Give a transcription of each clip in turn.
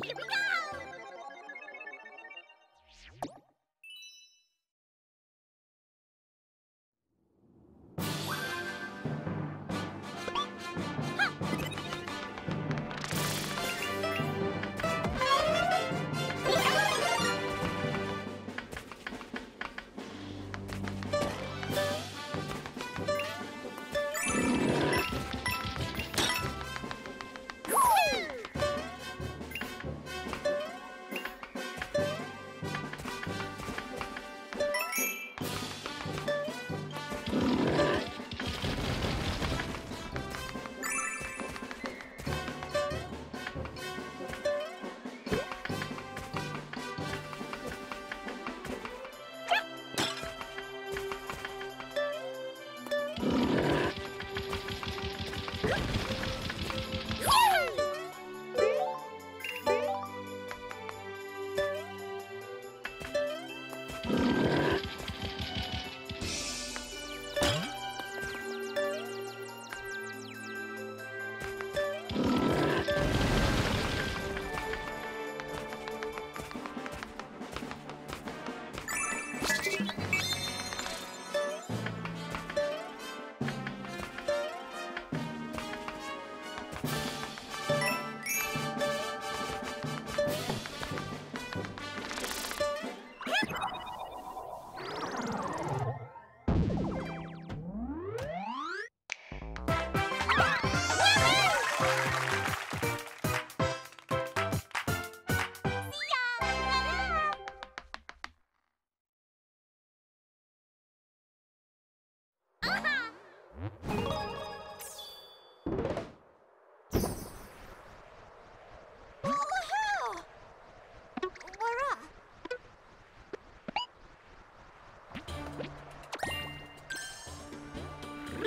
Here we go! Woohoo!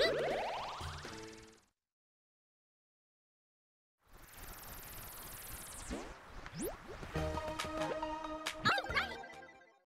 Mm-hmm.